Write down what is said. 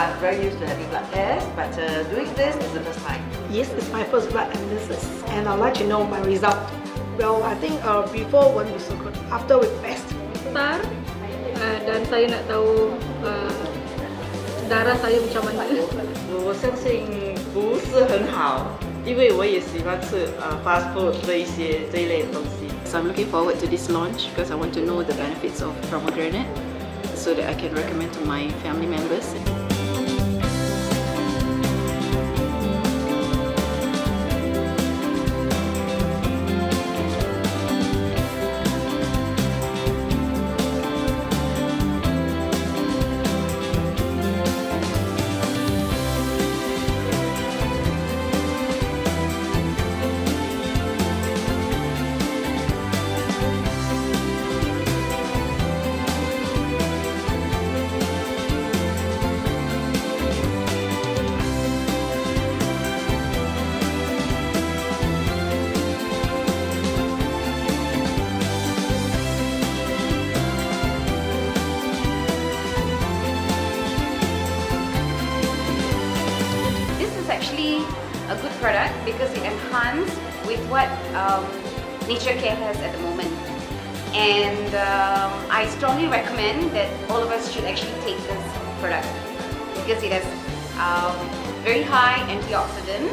Well, I'm very used to having blood tests, but uh, doing this is the first time. Yes, it's my first blood analysis and I'd like to know my result. Well, I think uh, before won't be so good, after we best. Star uh, dan saya nak tahu uh, darah saya macam mana. 我相信不是很好，因为我也喜欢吃呃 fast food 这一些这一类的东西。 So I'm looking forward to this launch because I want to know the benefits of pomegranate so that I can recommend to my family members. A good product because it enhances with what um, Nature Care has at the moment. And um, I strongly recommend that all of us should actually take this product because it has um, very high antioxidant